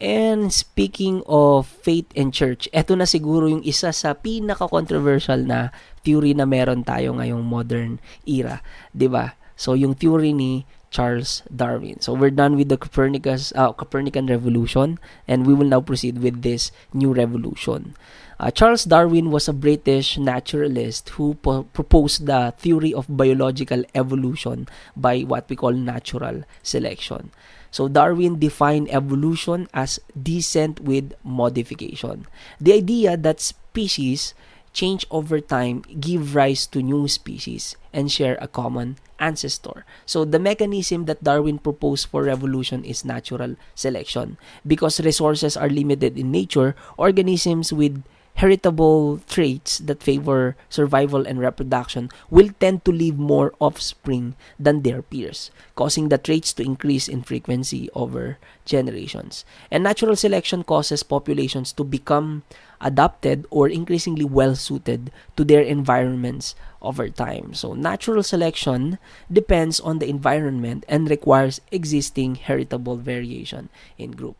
And speaking of faith and church, eto na siguro yung isa sa pinaka-controversial na theory na meron tayo ngayong modern era, 'di ba? So yung theory ni Charles Darwin. So we're done with the Copernicus uh, Copernican revolution and we will now proceed with this new revolution. Uh, Charles Darwin was a British naturalist who po- proposed the theory of biological evolution by what we call natural selection. So Darwin defined evolution as descent with modification. The idea that species change over time give rise to new species and share a common ancestor. So the mechanism that Darwin proposed for evolution is natural selection. Because resources are limited in nature, organisms with heritable traits that favor survival and reproduction will tend to leave more offspring than their peers, causing the traits to increase in frequency over generations. And natural selection causes populations to become adapted or increasingly well suited to their environments over time. So, natural selection depends on the environment and requires existing heritable variation in group.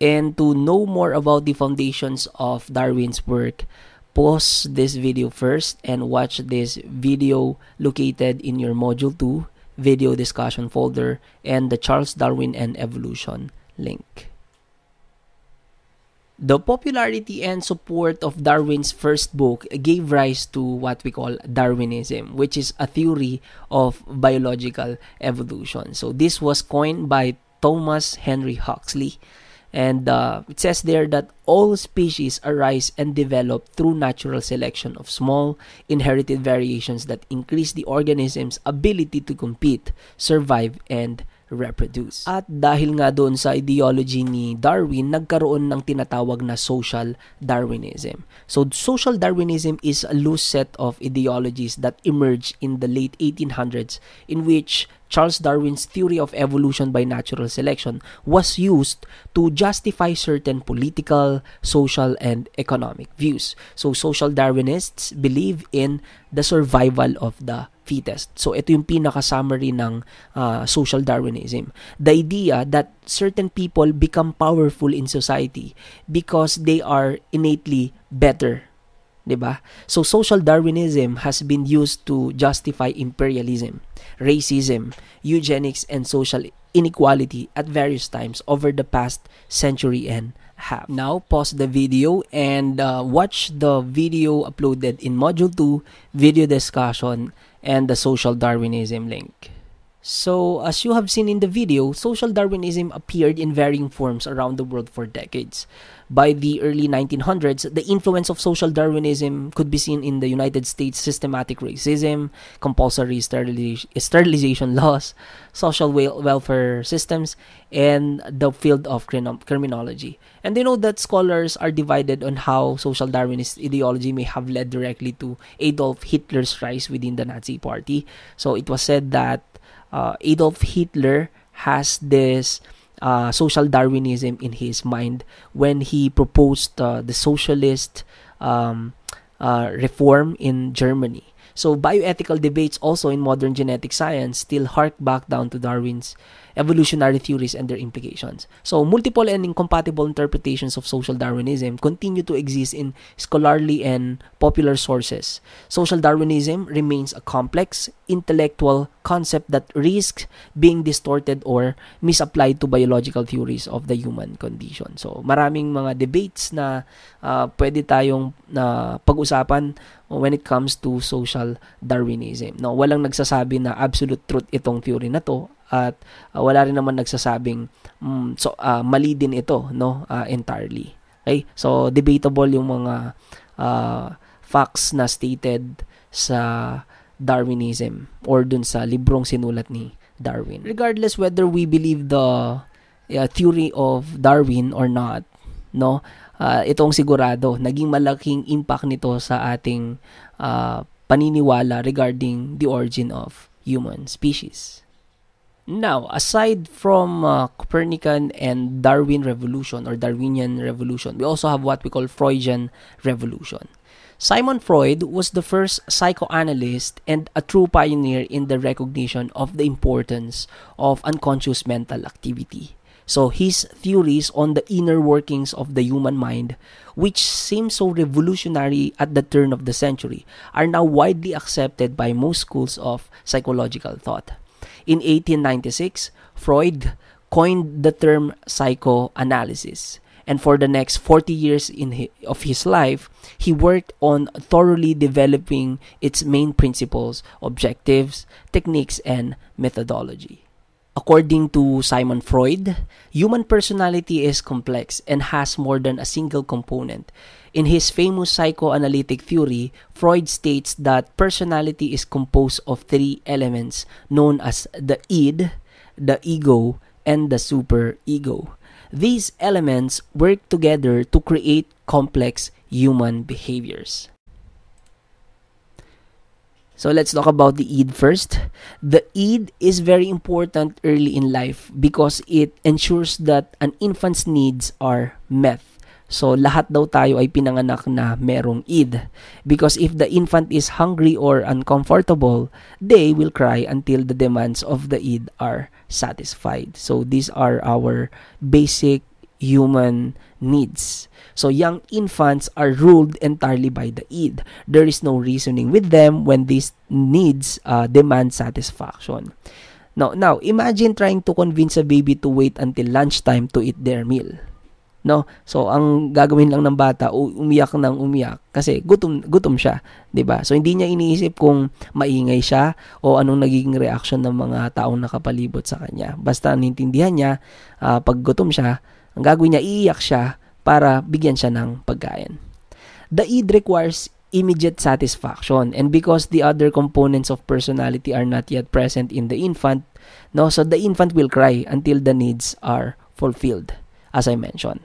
And to know more about the foundations of Darwin's work, pause this video first and watch this video located in your Module 2 video discussion folder and the Charles Darwin and Evolution link. The popularity and support of Darwin's first book gave rise to what we call Darwinism, which is a theory of biological evolution. So, this was coined by Thomas Henry Huxley And uh, it says there that all species arise and develop through natural selection of small inherited variations that increase the organism's ability to compete, survive, and reproduce. At dahil nga doon sa ideology ni Darwin, nagkaroon ng tinatawag na social Darwinism. So social Darwinism is a loose set of ideologies that emerged in the late 1800s in which Charles Darwin's theory of evolution by natural selection was used to justify certain political, social, and economic views. So, social Darwinists believe in the survival of the fittest. So, ito yung pinaka-summary ng uh, social Darwinism. The idea that certain people become powerful in society because they are innately better 'di ba? So social Darwinism has been used to justify imperialism, racism, eugenics and social inequality at various times over the past century and half. Now pause the video and uh, watch the video uploaded in module 2 video discussion and the social Darwinism link. So, as you have seen in the video, social Darwinism appeared in varying forms around the world for decades. By the early 1900s, the influence of social Darwinism could be seen in the United States systematic racism, compulsory sterilization laws, social welfare systems, and the field of criminology. And they know that scholars are divided on how social Darwinist ideology may have led directly to Adolf Hitler's rise within the Nazi Party. So, it was said that uh, Adolf Hitler has this uh, social Darwinism in his mind when he proposed uh, the socialist um, uh, reform in Germany. So bioethical debates also in modern genetic science still hark back down to Darwin's evolutionary theories and their implications. So, multiple and incompatible interpretations of social Darwinism continue to exist in scholarly and popular sources. Social Darwinism remains a complex, intellectual concept that risks being distorted or misapplied to biological theories of the human condition. So, maraming mga debates na uh, pwede tayong uh, pag-usapan when it comes to social Darwinism. No, walang nagsasabi na absolute truth itong theory na to at uh, wala rin naman nagsasabing um, so uh, mali din ito no uh, entirely. Okay? So debatable yung mga uh, facts na stated sa Darwinism or dun sa librong sinulat ni Darwin. Regardless whether we believe the uh, theory of Darwin or not no uh, itong sigurado naging malaking impact nito sa ating uh, paniniwala regarding the origin of human species Now, aside from uh, Copernican and Darwin revolution or Darwinian revolution, we also have what we call Freudian revolution. Simon Freud was the first psychoanalyst and a true pioneer in the recognition of the importance of unconscious mental activity. So his theories on the inner workings of the human mind, which seemed so revolutionary at the turn of the century, are now widely accepted by most schools of psychological thought. In 1896, Freud coined the term psychoanalysis and for the next 40 years in his, of his life, he worked on thoroughly developing its main principles, objectives, techniques, and methodology. According to Simon Freud, human personality is complex and has more than a single component. In his famous psychoanalytic theory, Freud states that personality is composed of three elements known as the id, the ego, and the superego. These elements work together to create complex human behaviors. So let's talk about the id first. The id is very important early in life because it ensures that an infant's needs are met. So lahat daw tayo ay pinanganak na merong id. Because if the infant is hungry or uncomfortable, they will cry until the demands of the id are satisfied. So these are our basic human needs. So young infants are ruled entirely by the id. There is no reasoning with them when these needs uh, demand satisfaction. Now, now imagine trying to convince a baby to wait until lunchtime to eat their meal. No? So ang gagawin lang ng bata umiyak nang umiyak kasi gutom gutom siya, 'di ba? So hindi niya iniisip kung maingay siya o anong nagiging reaction ng mga taong nakapalibot sa kanya. Basta nintindihan niya uh, pag gutom siya, ang gagawin niya iiyak siya para bigyan siya ng pagkain. The id requires immediate satisfaction and because the other components of personality are not yet present in the infant, no, so the infant will cry until the needs are fulfilled as I mentioned.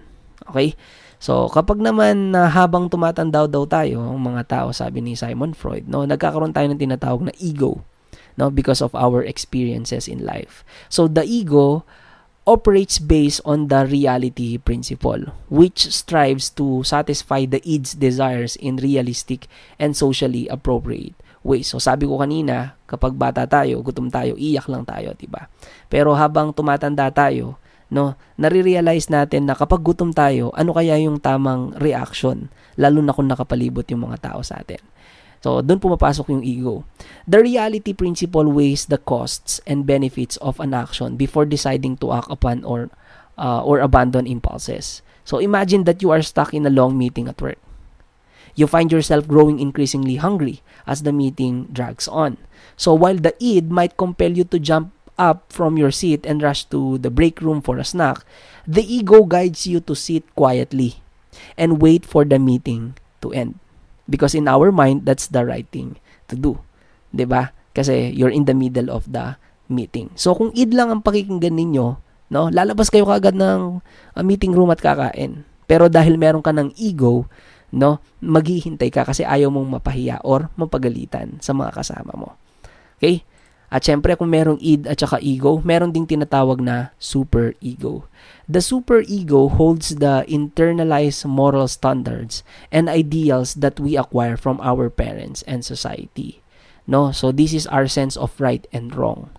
Okay? So, kapag naman na uh, habang tumatanda daw tayo, ang mga tao, sabi ni Simon Freud, no, nagkakaroon tayo ng tinatawag na ego, no, because of our experiences in life. So, the ego operates based on the reality principle, which strives to satisfy the id's desires in realistic and socially appropriate ways. So, sabi ko kanina, kapag bata tayo, gutom tayo, iyak lang tayo, 'di ba? Pero habang tumatanda tayo, no, nare-realize natin na kapag gutom tayo, ano kaya yung tamang reaction, lalo na kung nakapalibot yung mga tao sa atin. So, doon pumapasok yung ego. The reality principle weighs the costs and benefits of an action before deciding to act upon or uh, or abandon impulses. So, imagine that you are stuck in a long meeting at work. You find yourself growing increasingly hungry as the meeting drags on. So, while the id might compel you to jump up from your seat and rush to the break room for a snack, the ego guides you to sit quietly and wait for the meeting to end. Because in our mind, that's the right thing to do. ba? Diba? Kasi you're in the middle of the meeting. So kung id lang ang pakikinggan ninyo, no, lalabas kayo kagad ng uh, meeting room at kakain. Pero dahil meron ka ng ego, no, maghihintay ka kasi ayaw mong mapahiya or mapagalitan sa mga kasama mo. Okay? At syempre kung merong id at saka ego, meron ding tinatawag na super ego. The super ego holds the internalized moral standards and ideals that we acquire from our parents and society. No, so this is our sense of right and wrong.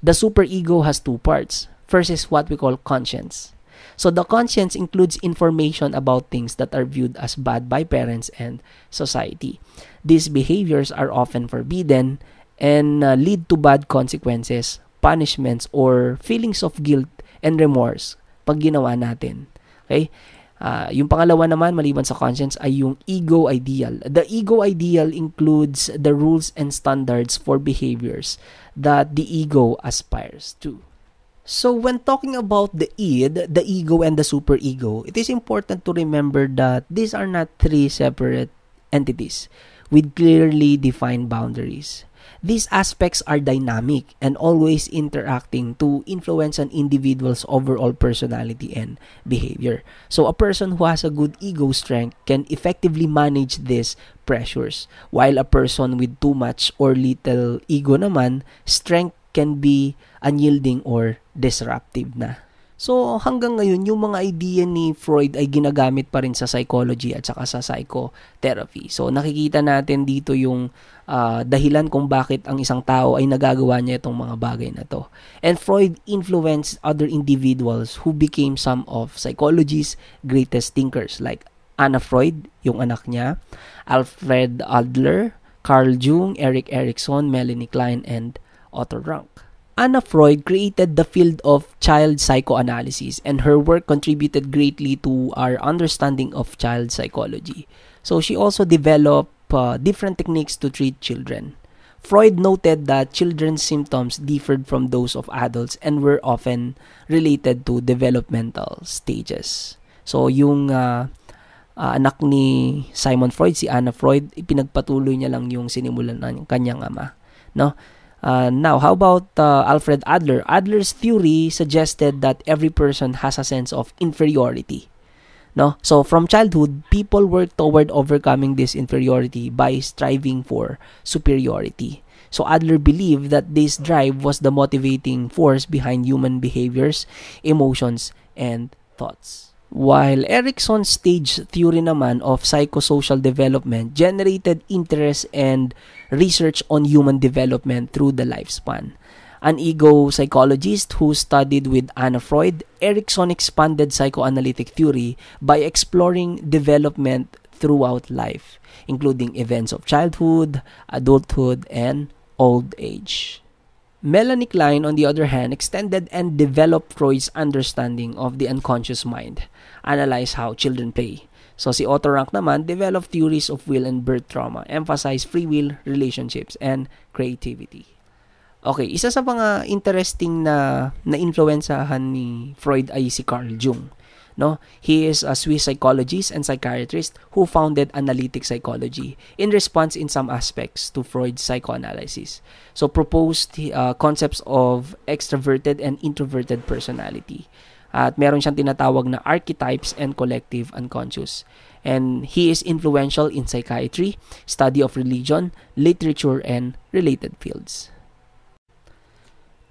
The super ego has two parts. First is what we call conscience. So the conscience includes information about things that are viewed as bad by parents and society. These behaviors are often forbidden and uh, lead to bad consequences, punishments, or feelings of guilt and remorse pag ginawa natin. Okay? Uh, yung pangalawa naman, maliban sa conscience, ay yung ego ideal. The ego ideal includes the rules and standards for behaviors that the ego aspires to. So when talking about the id, the ego and the superego, it is important to remember that these are not three separate entities with clearly defined boundaries. These aspects are dynamic and always interacting to influence an individual's overall personality and behavior. So, a person who has a good ego strength can effectively manage these pressures, while a person with too much or little ego naman, strength can be unyielding or disruptive na. So hanggang ngayon, yung mga idea ni Freud ay ginagamit pa rin sa psychology at saka sa psychotherapy. So nakikita natin dito yung uh, dahilan kung bakit ang isang tao ay nagagawa niya itong mga bagay na to. And Freud influenced other individuals who became some of psychology's greatest thinkers like Anna Freud, yung anak niya, Alfred Adler, Carl Jung, Eric Erikson, Melanie Klein, and Otto Rank. Anna Freud created the field of child psychoanalysis and her work contributed greatly to our understanding of child psychology. So she also developed uh, different techniques to treat children. Freud noted that children's symptoms differed from those of adults and were often related to developmental stages. So yung uh, uh, anak ni Simon Freud, si Anna Freud, ipinagpatuloy niya lang yung sinimulan ng kanyang ama. No? Uh, now, how about uh, Alfred Adler? Adler's theory suggested that every person has a sense of inferiority. No? So, from childhood, people work toward overcoming this inferiority by striving for superiority. So, Adler believed that this drive was the motivating force behind human behaviors, emotions, and thoughts. While Erickson's stage theory naman of psychosocial development generated interest and research on human development through the lifespan. An ego psychologist who studied with Anna Freud, Erickson expanded psychoanalytic theory by exploring development throughout life, including events of childhood, adulthood, and old age. Melanie Klein, on the other hand, extended and developed Freud's understanding of the unconscious mind, analyzed how children play. So si Otto Rank naman developed theories of will and birth trauma, emphasize free will, relationships, and creativity. Okay, isa sa mga interesting na na-influensahan ni Freud ay si Carl Jung. No, he is a Swiss psychologist and psychiatrist who founded analytic psychology in response in some aspects to Freud's psychoanalysis. So proposed uh, concepts of extroverted and introverted personality. At meron siyang tinatawag na archetypes and collective unconscious. And he is influential in psychiatry, study of religion, literature, and related fields.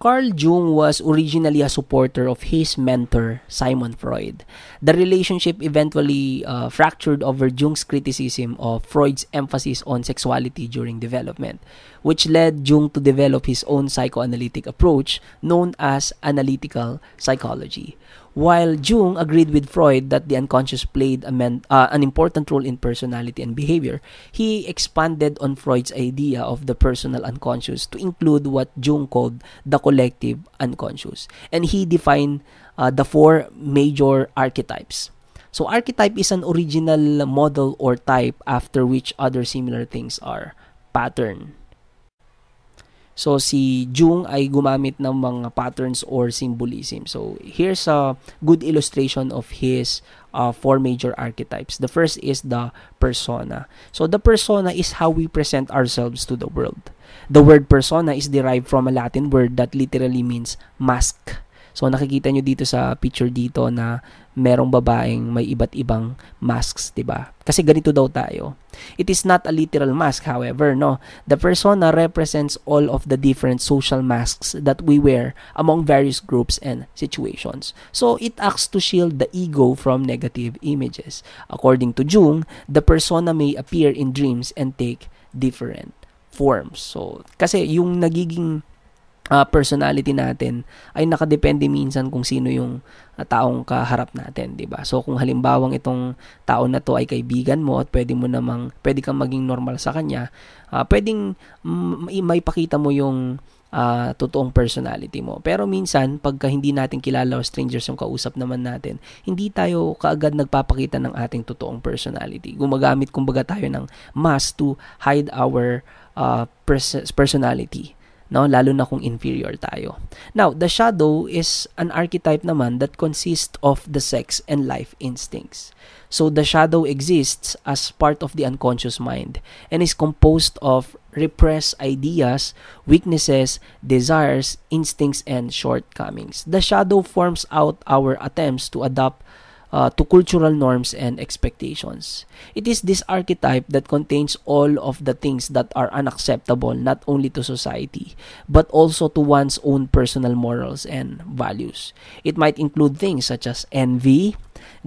Carl Jung was originally a supporter of his mentor, Simon Freud. The relationship eventually uh, fractured over Jung's criticism of Freud's emphasis on sexuality during development, which led Jung to develop his own psychoanalytic approach known as analytical psychology. While Jung agreed with Freud that the unconscious played men, uh, an important role in personality and behavior, he expanded on Freud's idea of the personal unconscious to include what Jung called the collective unconscious. And he defined uh, the four major archetypes. So, archetype is an original model or type after which other similar things are pattern So si Jung ay gumamit ng mga patterns or symbolism. So here's a good illustration of his uh, four major archetypes. The first is the persona. So the persona is how we present ourselves to the world. The word persona is derived from a Latin word that literally means mask. So nakikita nyo dito sa picture dito na merong babaeng may iba't ibang masks, 'di ba? Kasi ganito daw tayo. It is not a literal mask, however, no. The persona represents all of the different social masks that we wear among various groups and situations. So it acts to shield the ego from negative images. According to Jung, the persona may appear in dreams and take different forms. So kasi yung nagiging uh, personality natin ay nakadepende minsan kung sino yung uh, taong kaharap natin, 'di ba? So kung halimbawang itong tao na to ay kaibigan mo at pwede mo namang pwede kang maging normal sa kanya, uh, pwedeng may pakita mo yung uh, totoong personality mo. Pero minsan, pagka hindi natin kilala o strangers yung kausap naman natin, hindi tayo kaagad nagpapakita ng ating totoong personality. Gumagamit kumbaga tayo ng mask to hide our uh, pers- personality no? Lalo na kung inferior tayo. Now the shadow is an archetype naman that consists of the sex and life instincts. So the shadow exists as part of the unconscious mind and is composed of repressed ideas weaknesses desires instincts and shortcomings. The shadow forms out our attempts to adopt uh, to cultural norms and expectations. It is this archetype that contains all of the things that are unacceptable not only to society but also to one's own personal morals and values. It might include things such as envy,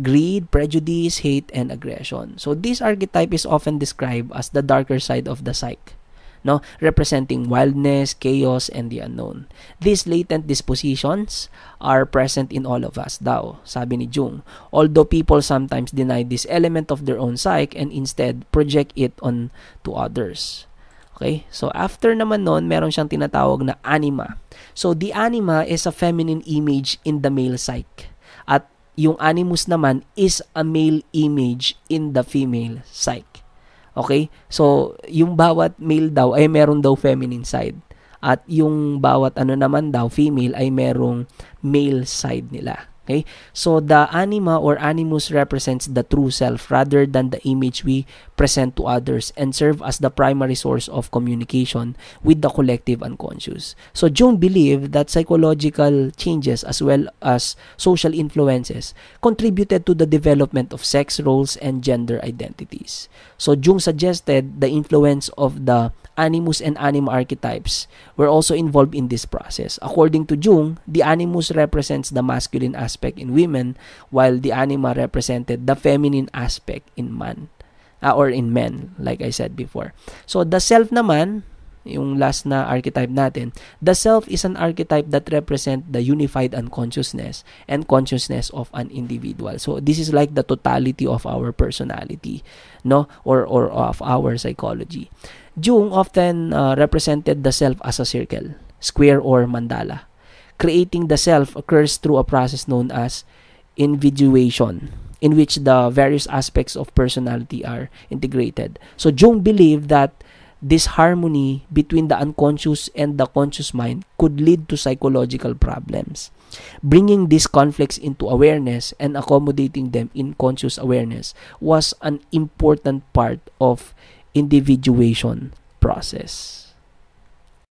greed, prejudice, hate, and aggression. So this archetype is often described as the darker side of the psyche no representing wildness chaos and the unknown these latent dispositions are present in all of us daw sabi ni Jung although people sometimes deny this element of their own psyche and instead project it on to others Okay? So, after naman nun, meron siyang tinatawag na anima. So, the anima is a feminine image in the male psyche. At yung animus naman is a male image in the female psyche. Okay? So, yung bawat male daw ay meron daw feminine side. At yung bawat ano naman daw, female, ay merong male side nila. Okay? So the anima or animus represents the true self rather than the image we present to others and serve as the primary source of communication with the collective unconscious. So Jung believed that psychological changes as well as social influences contributed to the development of sex roles and gender identities. So Jung suggested the influence of the animus and anima archetypes were also involved in this process. According to Jung, the animus represents the masculine aspect in women while the anima represented the feminine aspect in man uh, or in men like I said before. So the self naman yung last na archetype natin, the self is an archetype that represent the unified unconsciousness and consciousness of an individual. So this is like the totality of our personality, no, or or of our psychology. Jung often uh, represented the self as a circle, square or mandala. Creating the self occurs through a process known as individuation, in which the various aspects of personality are integrated. So Jung believed that this harmony between the unconscious and the conscious mind could lead to psychological problems. Bringing these conflicts into awareness and accommodating them in conscious awareness was an important part of individuation process.